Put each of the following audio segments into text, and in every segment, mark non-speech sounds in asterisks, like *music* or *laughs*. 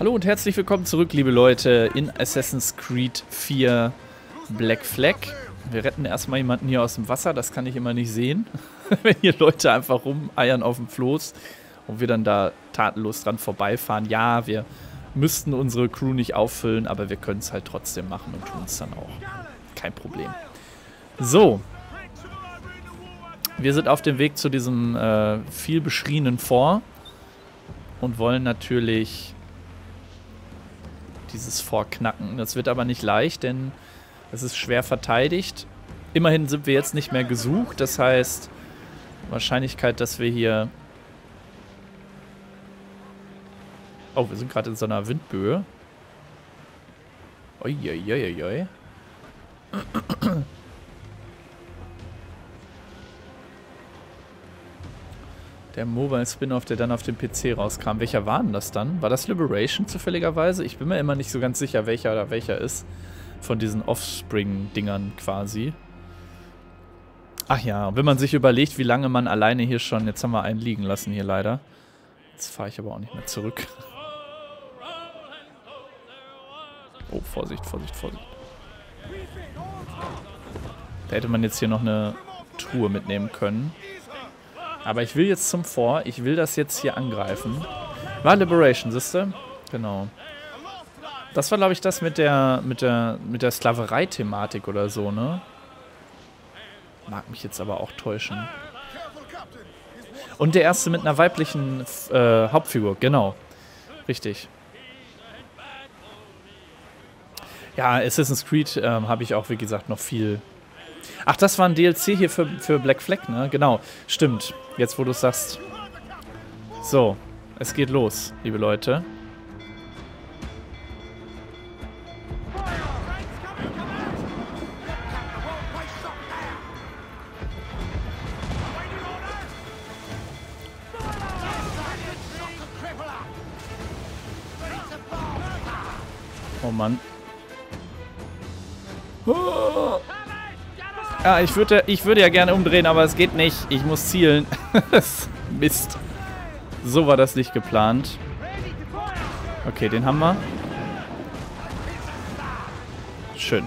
Hallo und herzlich willkommen zurück, liebe Leute, in Assassin's Creed 4 Black Flag. Wir retten erstmal jemanden hier aus dem Wasser, das kann ich immer nicht sehen. *laughs* Wenn hier Leute einfach rumeiern auf dem Floß und wir dann da tatenlos dran vorbeifahren. Ja, wir müssten unsere Crew nicht auffüllen, aber wir können es halt trotzdem machen und tun es dann auch. Kein Problem. So. Wir sind auf dem Weg zu diesem äh, viel beschriebenen Fort und wollen natürlich dieses Fort knacken. Das wird aber nicht leicht, denn es ist schwer verteidigt. Immerhin sind wir jetzt nicht mehr gesucht. Das heißt, Wahrscheinlichkeit, dass wir hier... Oh, wir sind gerade in so einer Windböe. Uiuiuiui. Der Mobile Spin-Off, der dann auf dem PC rauskam. Welcher war denn das dann? War das Liberation zufälligerweise? Ich bin mir immer nicht so ganz sicher, welcher oder welcher ist. Von diesen Offspring-Dingern quasi. Ach ja, wenn man sich überlegt, wie lange man alleine hier schon... Jetzt haben wir einen liegen lassen hier leider. Jetzt fahre ich aber auch nicht mehr zurück. *laughs* Oh, Vorsicht, Vorsicht, Vorsicht. Da hätte man jetzt hier noch eine Truhe mitnehmen können. Aber ich will jetzt zum Vor. Ich will das jetzt hier angreifen. War Liberation, siehste? Genau. Das war, glaube ich, das mit der, mit der, mit der Sklaverei-Thematik oder so, ne? Mag mich jetzt aber auch täuschen. Und der erste mit einer weiblichen äh, Hauptfigur, genau. Richtig. Ja, Assassin's Creed ähm, habe ich auch, wie gesagt, noch viel Ach, das war ein DLC hier für, für Black Flag, ne? Genau, stimmt. Jetzt, wo du es sagst. So, es geht los, liebe Leute. Ja, ich würde, ich würde ja gerne umdrehen, aber es geht nicht. Ich muss zielen. *laughs* Mist. So war das nicht geplant. Okay, den haben wir. Schön.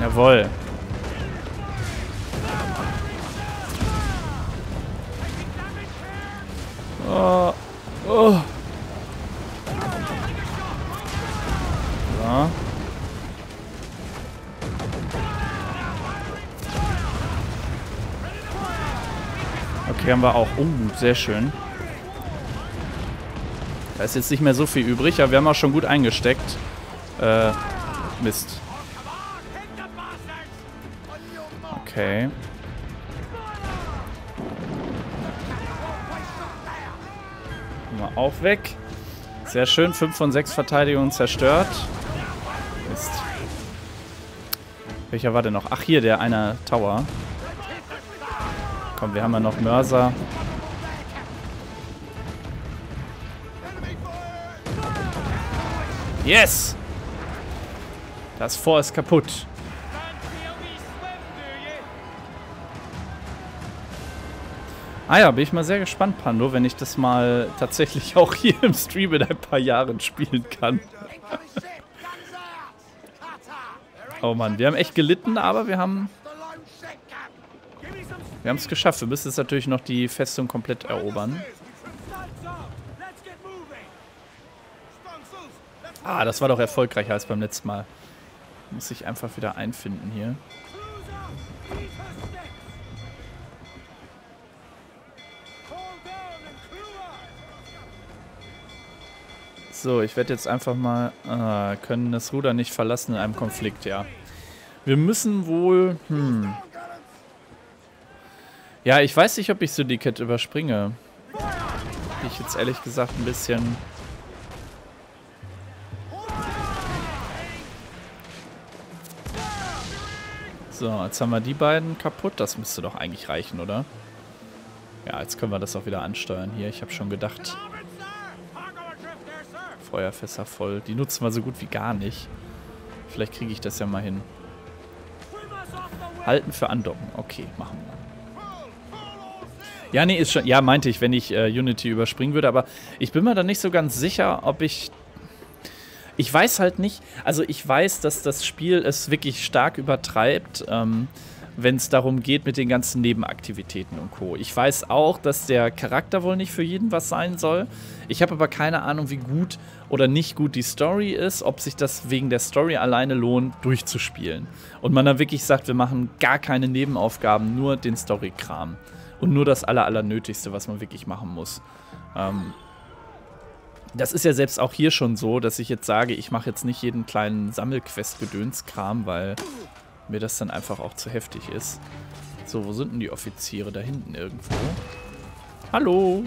Jawohl. Oh. Oh. So. Okay, haben wir auch. Oh, sehr schön. Da ist jetzt nicht mehr so viel übrig, aber wir haben auch schon gut eingesteckt. Äh, Mist. Okay. Auch weg. Sehr schön, 5 von 6 Verteidigungen zerstört. Mist. Welcher war denn noch? Ach, hier, der eine Tower. Komm, wir haben ja noch Mörser. Yes! Das Vor ist kaputt. Ah ja, bin ich mal sehr gespannt, Pando, wenn ich das mal tatsächlich *laughs* auch hier im Stream in ein paar Jahren spielen kann. *laughs* oh Mann, wir haben echt gelitten, aber wir haben... Wir haben es geschafft. Wir müssen jetzt natürlich noch die Festung komplett erobern. Ah, das war doch erfolgreicher als beim letzten Mal. Muss ich einfach wieder einfinden hier. So, ich werde jetzt einfach mal... Ah, können das Ruder nicht verlassen in einem Konflikt, ja. Wir müssen wohl... Hm. Ja, ich weiß nicht, ob ich Syndicate überspringe. Bin ich jetzt ehrlich gesagt ein bisschen... So, jetzt haben wir die beiden kaputt. Das müsste doch eigentlich reichen, oder? Ja, jetzt können wir das auch wieder ansteuern hier. Ich habe schon gedacht... Feuerfässer voll. Die nutzen wir so gut wie gar nicht. Vielleicht kriege ich das ja mal hin. Halten für Andocken. Okay, machen wir. Ja, nee, ist schon. Ja, meinte ich, wenn ich äh, Unity überspringen würde, aber ich bin mir da nicht so ganz sicher, ob ich. Ich weiß halt nicht. Also, ich weiß, dass das Spiel es wirklich stark übertreibt. Ähm, wenn es darum geht mit den ganzen Nebenaktivitäten und Co. Ich weiß auch, dass der Charakter wohl nicht für jeden was sein soll. Ich habe aber keine Ahnung, wie gut oder nicht gut die Story ist, ob sich das wegen der Story alleine lohnt, durchzuspielen. Und man dann wirklich sagt, wir machen gar keine Nebenaufgaben, nur den Story-Kram. Und nur das Aller, Allernötigste, was man wirklich machen muss. Ähm, das ist ja selbst auch hier schon so, dass ich jetzt sage, ich mache jetzt nicht jeden kleinen Sammelquest-Gedönskram, weil mir das dann einfach auch zu heftig ist. So, wo sind denn die Offiziere? Da hinten irgendwo. Hallo!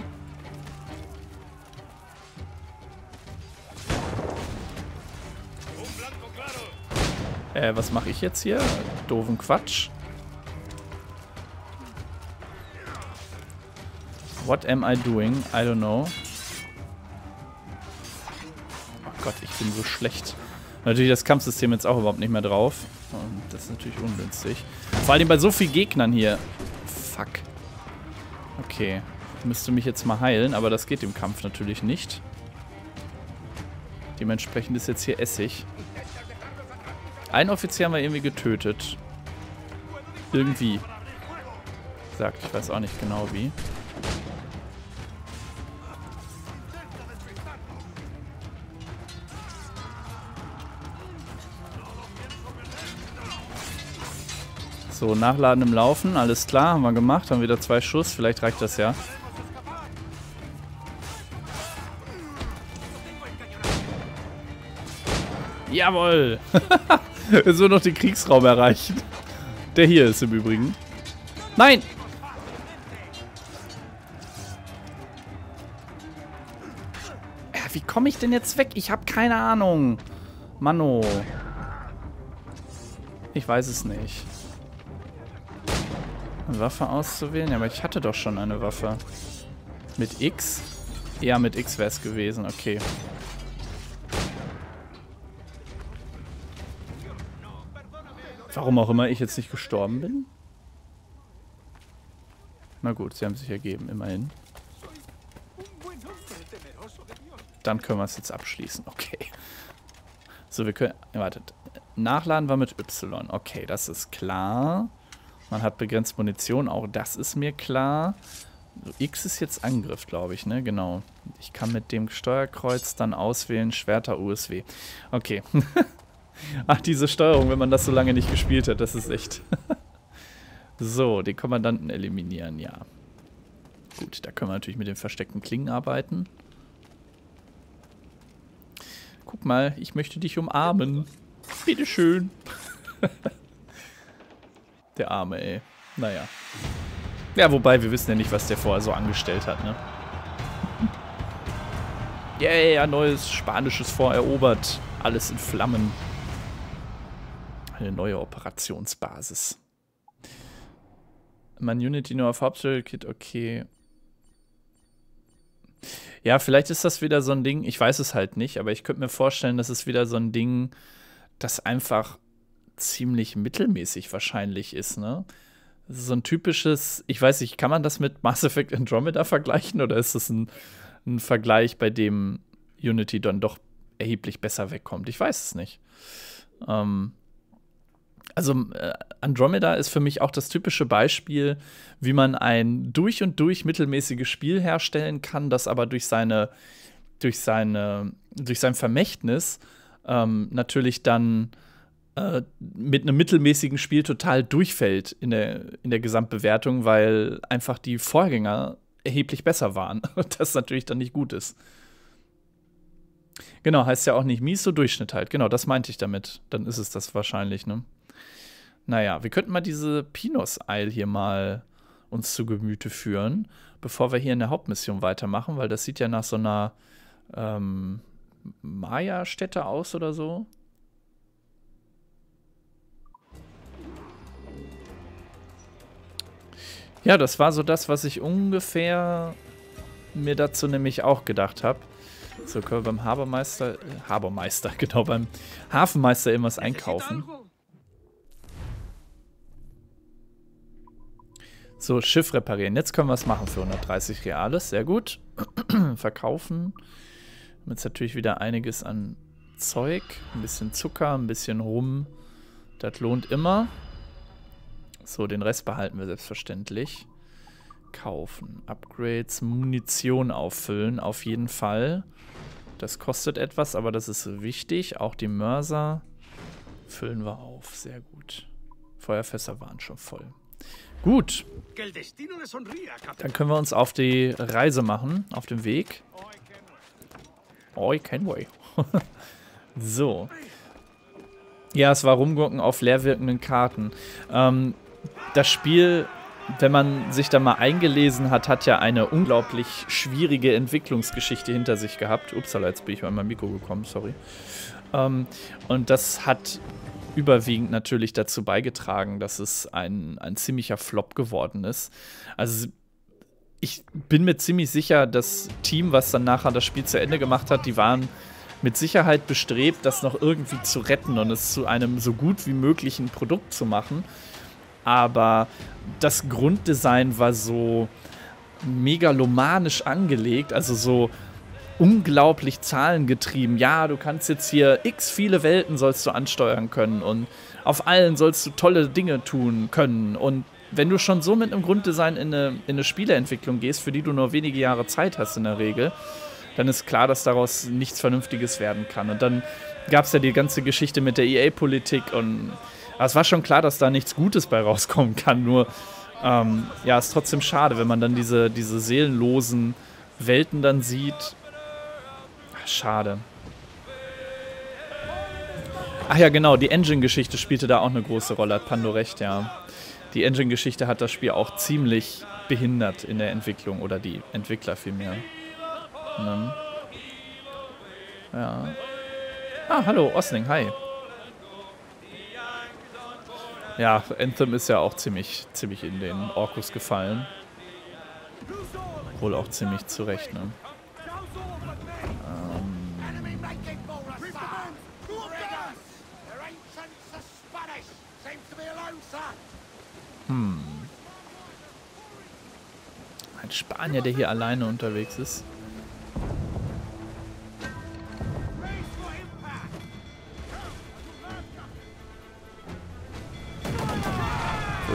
Äh, was mache ich jetzt hier? Doofen Quatsch. What am I doing? I don't know. Oh Gott, ich bin so schlecht. Natürlich das Kampfsystem jetzt auch überhaupt nicht mehr drauf. Und das ist natürlich ungünstig. Vor allem bei so vielen Gegnern hier. Fuck. Okay. Müsste mich jetzt mal heilen, aber das geht im Kampf natürlich nicht. Dementsprechend ist jetzt hier Essig. Einen Offizier haben wir irgendwie getötet. Irgendwie. Sagt, ich weiß auch nicht genau wie. So, Nachladen im Laufen, alles klar, haben wir gemacht, haben wieder zwei Schuss, vielleicht reicht das ja. Jawoll! *laughs* Jetzt wird noch den Kriegsraum erreicht. Der hier ist im Übrigen. Nein! Ja, wie komme ich denn jetzt weg? Ich habe keine Ahnung. Mano. Ich weiß es nicht. Eine Waffe auszuwählen? Ja, aber ich hatte doch schon eine Waffe. Mit X? Ja, mit X wäre es gewesen. Okay. Warum auch immer ich jetzt nicht gestorben bin? Na gut, sie haben sich ergeben, immerhin. Dann können wir es jetzt abschließen. *laughs* Okay. So, wir können... Wartet. Nachladen war mit Y. Okay, das ist klar. Man hat begrenzt Munition, auch das ist mir klar. X ist jetzt Angriff, glaube ich, ne? Genau. Ich kann mit dem Steuerkreuz dann auswählen, Schwerter USW. Okay. *laughs* Ach, diese Steuerung, wenn man das so lange nicht gespielt hat, das ist echt... *laughs* so, den Kommandanten eliminieren, ja. Gut, da können wir natürlich mit den versteckten Klingen arbeiten. Guck mal, ich möchte dich umarmen. Bitteschön. *laughs* Der Arme, ey. Naja. Ja, wobei, wir wissen ja nicht, was der vorher so angestellt hat, ne? Yeah, neues spanisches Fort erobert. Alles in Flammen. Eine neue Operationsbasis. Man Unity nur auf Hauptstelle-Kit, okay. Ja, vielleicht ist das wieder so ein Ding, ich weiß es halt nicht, aber ich könnte mir vorstellen, dass es wieder so ein Ding, das einfach ziemlich mittelmäßig wahrscheinlich ist, ne? So ein typisches, ich weiß nicht, kann man das mit Mass Effect Andromeda vergleichen oder ist das ein, ein Vergleich, bei dem Unity dann doch erheblich besser wegkommt? Ich weiß es nicht. Ähm, also äh, Andromeda ist für mich auch das typische Beispiel, wie man ein durch und durch mittelmäßiges Spiel herstellen kann, das aber durch seine, durch seine, durch sein Vermächtnis ähm, natürlich dann äh, mit einem mittelmäßigen Spiel total durchfällt in der, in der Gesamtbewertung, weil einfach die Vorgänger erheblich besser waren. *laughs* Und das natürlich dann nicht gut ist. Genau, heißt ja auch nicht mies, so Durchschnitt halt. Genau, das meinte ich damit. Dann ist es das wahrscheinlich, ne? Naja, wir könnten mal diese Pinos-Eil hier mal uns zu Gemüte führen, bevor wir hier in der Hauptmission weitermachen, weil das sieht ja nach so einer ähm, Maya-Stätte aus oder so. Ja, das war so das, was ich ungefähr mir dazu nämlich auch gedacht habe. So können wir beim Habermeister, äh, Habermeister, *laughs* genau, beim Hafenmeister irgendwas einkaufen. So, Schiff reparieren. Jetzt können wir es machen für 130 Reales. Sehr gut. *clears throat* Verkaufen. Jetzt natürlich wieder einiges an Zeug. Ein bisschen Zucker, ein bisschen Rum. Das lohnt immer. So, den Rest behalten wir selbstverständlich. Kaufen. Upgrades, Munition auffüllen, auf jeden Fall. Das kostet etwas, aber das ist wichtig. Auch die Mörser füllen wir auf. Sehr gut. Feuerfässer waren schon voll. Gut. Dann können wir uns auf die Reise machen, auf dem Weg. Oi, Kenway. *laughs* so. Ja, es war rumgucken auf leer wirkenden Karten. Ähm, das Spiel, wenn man sich da mal eingelesen hat, hat ja eine unglaublich schwierige Entwicklungsgeschichte hinter sich gehabt. Upsala, jetzt bin ich mal in mein Mikro gekommen, sorry. Ähm, und das hat überwiegend natürlich dazu beigetragen, dass es ein, ein ziemlicher Flop geworden ist. Also ich bin mir ziemlich sicher, das Team, was dann nachher das Spiel zu Ende gemacht hat, die waren mit Sicherheit bestrebt, das noch irgendwie zu retten und es zu einem so gut wie möglichen Produkt zu machen. Aber das Grunddesign war so megalomanisch angelegt, also so unglaublich zahlengetrieben. Ja, du kannst jetzt hier x viele Welten sollst du ansteuern können und auf allen sollst du tolle Dinge tun können. Und wenn du schon so mit einem Grunddesign in eine, in eine Spieleentwicklung gehst, für die du nur wenige Jahre Zeit hast in der Regel, dann ist klar, dass daraus nichts Vernünftiges werden kann. Und dann gab es ja die ganze Geschichte mit der EA-Politik und es war schon klar, dass da nichts Gutes bei rauskommen kann. Nur, ähm, ja, ist trotzdem schade, wenn man dann diese, diese seelenlosen Welten dann sieht Schade. Ach ja, genau, die Engine-Geschichte spielte da auch eine große Rolle, hat Pando recht, ja. Die Engine-Geschichte hat das Spiel auch ziemlich behindert in der Entwicklung, oder die Entwickler vielmehr. Ne? Ja. Ah, hallo, Osling, hi. Ja, Anthem ist ja auch ziemlich, ziemlich in den Orkus gefallen. Wohl auch ziemlich zurecht, ne? Hm. Ein Spanier, der hier alleine unterwegs ist.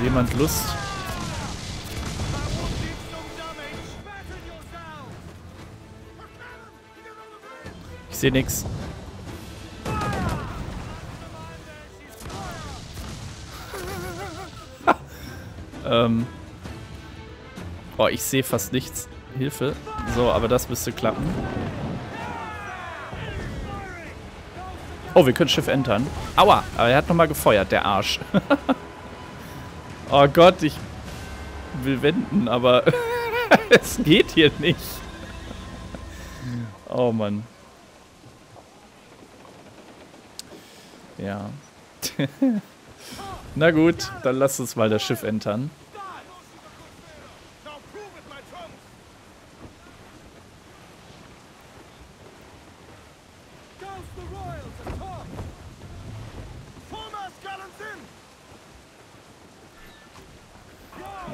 Wo jemand Lust Ich sehe nichts. *laughs* Ähm oh, ich sehe fast nichts. Hilfe. So, aber das müsste klappen. Oh, wir können Schiff entern. Aua, aber er hat nochmal gefeuert, der Arsch. *laughs* oh Gott, ich will wenden, aber *laughs* es geht hier nicht. Oh Mann. Ja. *laughs* Na gut, dann lass uns mal das Schiff entern.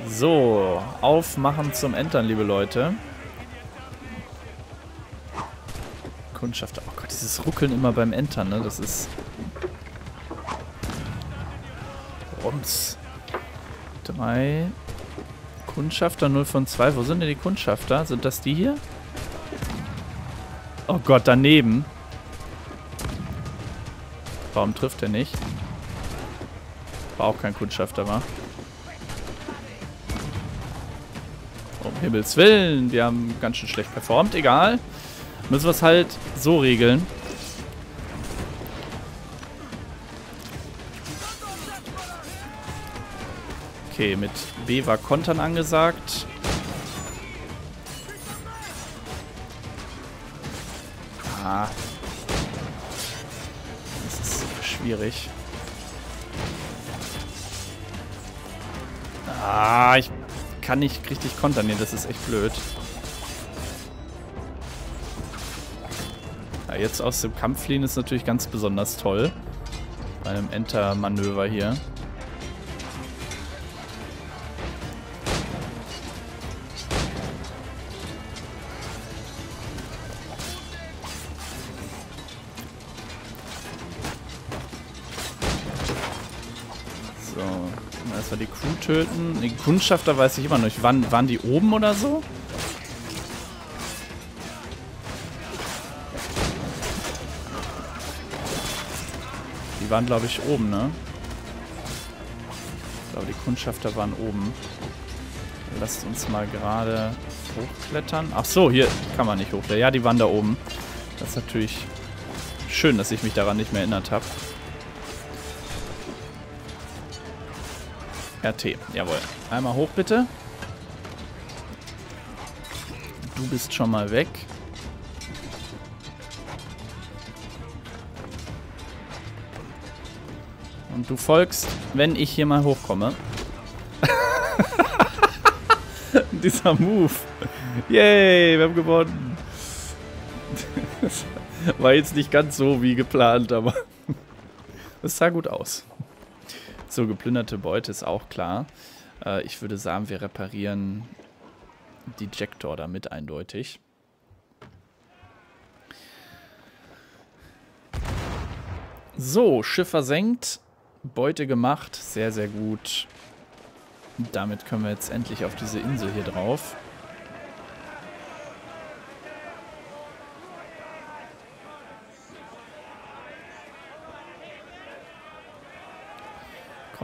So, aufmachen zum Entern, liebe Leute. Kundschafter. Oh Gott, dieses Ruckeln immer beim Entern, ne? Das ist Rums. Drei. Kundschafter 0 von 2. Wo sind denn die Kundschafter? Sind das die hier? Oh Gott, daneben. Warum trifft er nicht? War auch kein Kundschafter, war. Himmels Willen. Die haben ganz schön schlecht performt. Egal. Müssen wir es halt so regeln. Okay, mit B war Kontern angesagt. Ah. Das ist schwierig. Ah, ich kann nicht richtig kontern. Nee, das ist echt blöd. Ja, jetzt aus dem Kampf fliehen ist natürlich ganz besonders toll. Bei einem Enter-Manöver hier. So, erstmal die Crew töten. Die Kundschafter weiß ich immer noch nicht. Waren, waren die oben oder so? Die waren, glaube ich, oben, ne? Ich glaube, die Kundschafter waren oben. Lasst uns mal gerade hochklettern. Ach so, hier kann man nicht hochklettern. Ja, die waren da oben. Das ist natürlich schön, dass ich mich daran nicht mehr erinnert habe. RT, jawohl. Einmal hoch, bitte. Du bist schon mal weg. Und du folgst, wenn ich hier mal hochkomme. *laughs* Dieser Move. Yay, wir haben gewonnen. *laughs* War jetzt nicht ganz so wie geplant, aber *laughs* es sah gut aus. So, geplünderte Beute ist auch klar. Äh, ich würde sagen, wir reparieren die Jektor damit eindeutig. So, Schiff versenkt. Beute gemacht. Sehr, sehr gut. Damit können wir jetzt endlich auf diese Insel hier drauf.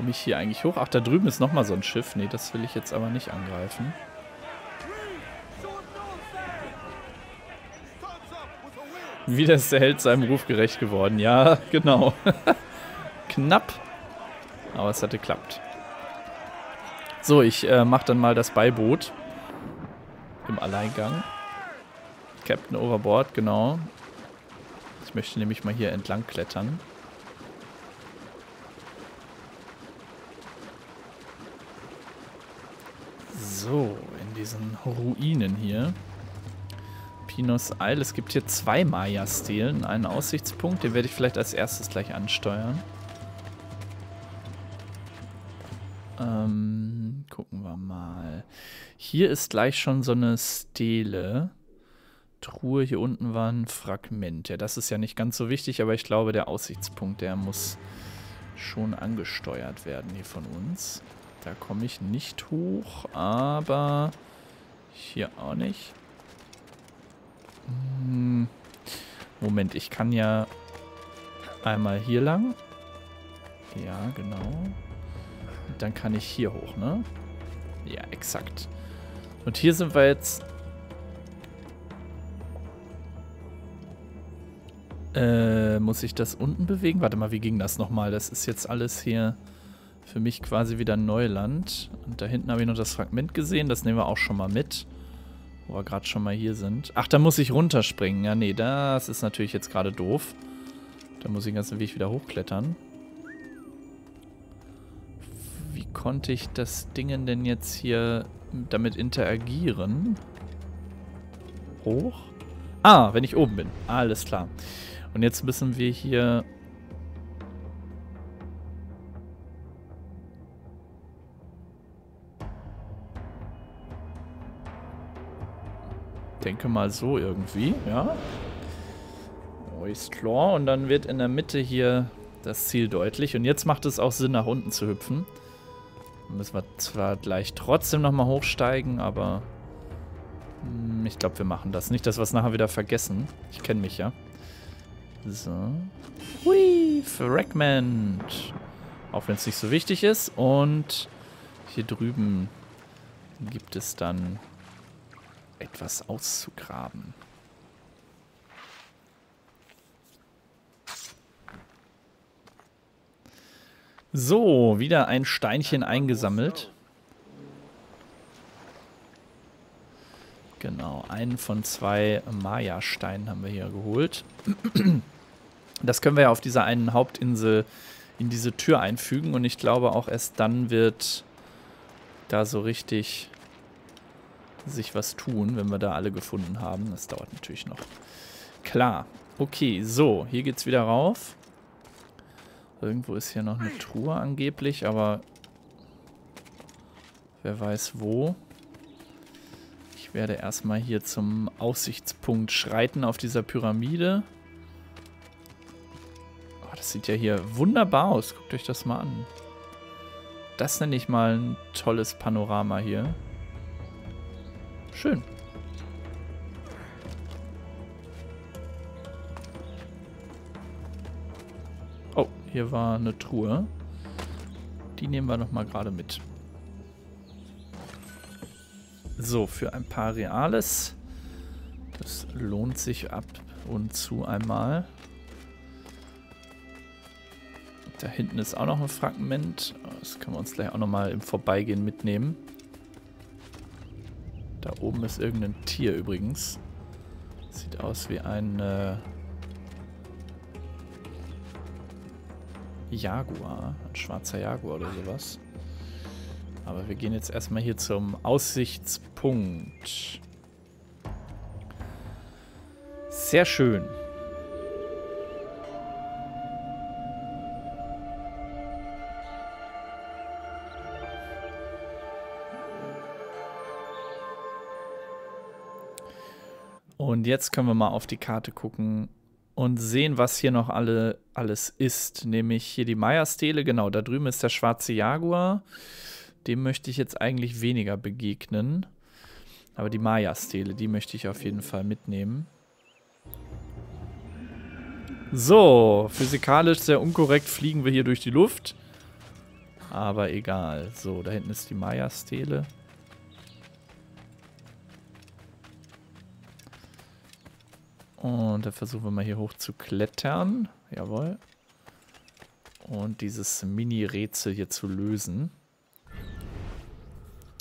Komme ich hier eigentlich hoch? Ach, da drüben ist nochmal so ein Schiff. Nee, das will ich jetzt aber nicht angreifen. Wieder ist der Held seinem Ruf gerecht geworden. Ja, genau. *laughs* Knapp. Aber es hatte geklappt. So, ich äh, mache dann mal das Beiboot. Im Alleingang. Captain Overboard, genau. Ich möchte nämlich mal hier entlang klettern. So, in diesen Ruinen hier. Pinos Isle. Es gibt hier zwei Maya-Stelen, einen Aussichtspunkt. Den werde ich vielleicht als erstes gleich ansteuern. Ähm, gucken wir mal. Hier ist gleich schon so eine Stele. Truhe, hier unten war ein Fragment. Ja, das ist ja nicht ganz so wichtig, aber ich glaube, der Aussichtspunkt, der muss schon angesteuert werden hier von uns. Da komme ich nicht hoch, aber hier auch nicht. Hm. Moment, ich kann ja einmal hier lang. Ja, genau. Und dann kann ich hier hoch, ne? Ja, exakt. Und hier sind wir jetzt... Äh, muss ich das unten bewegen? Warte mal, wie ging das nochmal? Das ist jetzt alles hier für mich quasi wieder Neuland. Und da hinten habe ich noch das Fragment gesehen. Das nehmen wir auch schon mal mit. Wo wir gerade schon mal hier sind. Ach, da muss ich runterspringen. Ja, nee, das ist natürlich jetzt gerade doof. Da muss ich den ganzen Weg wieder hochklettern. Wie konnte ich das Ding denn jetzt hier damit interagieren? Hoch? Ah, wenn ich oben bin. Alles klar. Und jetzt müssen wir hier denke mal so irgendwie, ja. Neues klar. Und dann wird in der Mitte hier das Ziel deutlich. Und jetzt macht es auch Sinn, nach unten zu hüpfen. Dann müssen wir zwar gleich trotzdem nochmal hochsteigen, aber hm, ich glaube, wir machen das. Nicht, dass wir es nachher wieder vergessen. Ich kenne mich ja. So. Hui, Fragment. Auch wenn es nicht so wichtig ist. Und hier drüben gibt es dann etwas auszugraben. So, wieder ein Steinchen eingesammelt. Genau, einen von zwei Maya-Steinen haben wir hier geholt. Das können wir ja auf dieser einen Hauptinsel in diese Tür einfügen und ich glaube auch erst dann wird da so richtig sich was tun, wenn wir da alle gefunden haben. Das dauert natürlich noch. Klar. Okay, so, hier geht's wieder rauf. Irgendwo ist hier noch eine Truhe angeblich, aber wer weiß wo. Ich werde erstmal hier zum Aussichtspunkt schreiten auf dieser Pyramide. Oh, das sieht ja hier wunderbar aus. Guckt euch das mal an. Das nenne ich mal ein tolles Panorama hier. Schön. Oh, hier war eine Truhe. Die nehmen wir nochmal gerade mit. So, für ein paar Reales. Das lohnt sich ab und zu einmal. Da hinten ist auch noch ein Fragment. Das können wir uns gleich auch nochmal im Vorbeigehen mitnehmen. Da oben ist irgendein Tier übrigens. Sieht aus wie ein äh, Jaguar. Ein schwarzer Jaguar oder sowas. Aber wir gehen jetzt erstmal hier zum Aussichtspunkt. Sehr schön. Und jetzt können wir mal auf die Karte gucken und sehen, was hier noch alle, alles ist. Nämlich hier die Maya-Stele. Genau, da drüben ist der schwarze Jaguar. Dem möchte ich jetzt eigentlich weniger begegnen. Aber die Maya-Stele, die möchte ich auf jeden Fall mitnehmen. So, physikalisch sehr unkorrekt fliegen wir hier durch die Luft. Aber egal. So, da hinten ist die Maya-Stele. Und dann versuchen wir mal hier hoch zu klettern. Jawohl. Und dieses Mini-Rätsel hier zu lösen.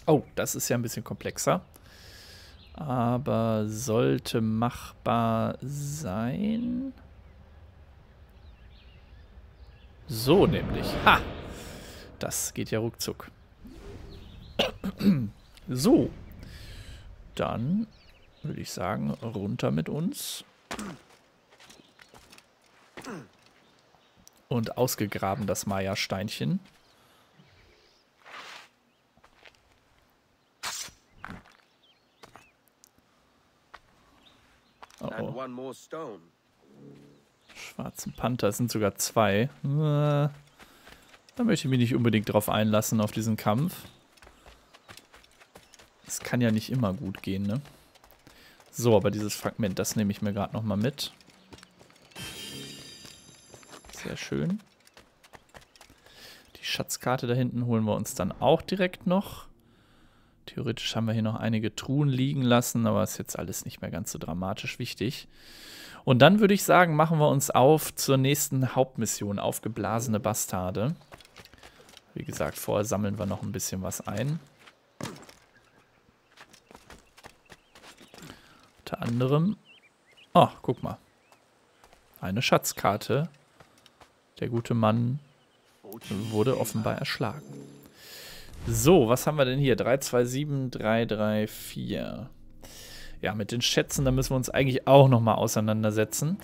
Oh, das ist ja ein bisschen komplexer. Aber sollte machbar sein. So nämlich. Ha! Das geht ja ruckzuck. So. Dann würde ich sagen, runter mit uns. Und ausgegraben das Maya-Steinchen. Oh oh. Schwarzen Panther, es sind sogar zwei. Äh, da möchte ich mich nicht unbedingt drauf einlassen, auf diesen Kampf. Es kann ja nicht immer gut gehen, ne? So, aber dieses Fragment, das nehme ich mir gerade nochmal mit. Sehr schön. Die Schatzkarte da hinten holen wir uns dann auch direkt noch. Theoretisch haben wir hier noch einige Truhen liegen lassen, aber ist jetzt alles nicht mehr ganz so dramatisch wichtig. Und dann würde ich sagen, machen wir uns auf zur nächsten Hauptmission, aufgeblasene Bastarde. Wie gesagt, vorher sammeln wir noch ein bisschen was ein. Unter anderem... Oh, guck mal. Eine Schatzkarte. Der gute Mann wurde offenbar erschlagen. So, was haben wir denn hier? 327, 334. Ja, mit den Schätzen, da müssen wir uns eigentlich auch nochmal auseinandersetzen.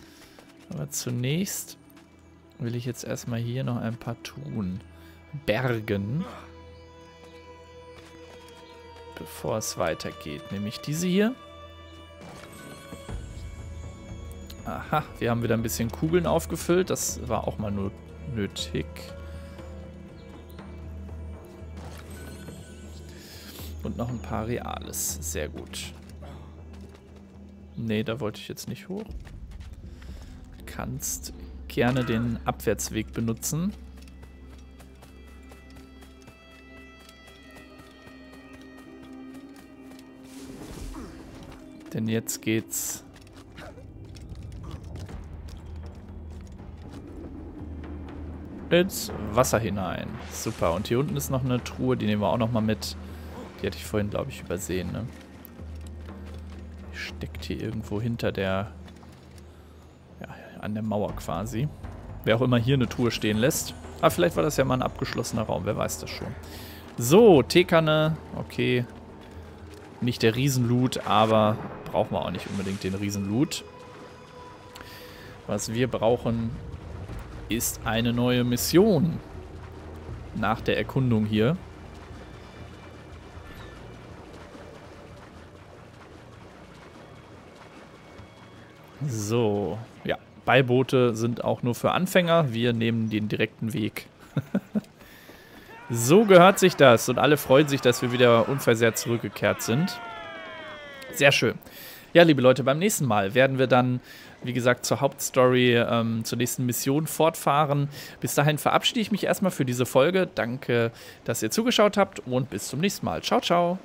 Aber zunächst will ich jetzt erstmal hier noch ein paar tun. Bergen. Bevor es weitergeht. Nämlich diese hier. Aha, wir haben wieder ein bisschen Kugeln aufgefüllt. Das war auch mal nur nötig. Und noch ein paar Reales. Sehr gut. Nee, da wollte ich jetzt nicht hoch. Du kannst gerne den Abwärtsweg benutzen. Denn jetzt geht's ins Wasser hinein. Super. Und hier unten ist noch eine Truhe, die nehmen wir auch nochmal mit. Die hatte ich vorhin, glaube ich, übersehen, ne? Die steckt hier irgendwo hinter der... Ja, an der Mauer quasi. Wer auch immer hier eine Truhe stehen lässt. Ah, vielleicht war das ja mal ein abgeschlossener Raum, wer weiß das schon. So, Teekanne. Okay. Nicht der Riesenloot, aber brauchen wir auch nicht unbedingt den Riesenloot. Was wir brauchen, ist eine neue Mission. Nach der Erkundung hier. So, ja. Beiboote sind auch nur für Anfänger. Wir nehmen den direkten Weg. *laughs* So gehört sich das und alle freuen sich, dass wir wieder unversehrt zurückgekehrt sind. Sehr schön. Ja, liebe Leute, beim nächsten Mal werden wir dann, wie gesagt, zur Hauptstory, ähm, zur nächsten Mission fortfahren. Bis dahin verabschiede ich mich erstmal für diese Folge. Danke, dass ihr zugeschaut habt und bis zum nächsten Mal. Ciao, ciao.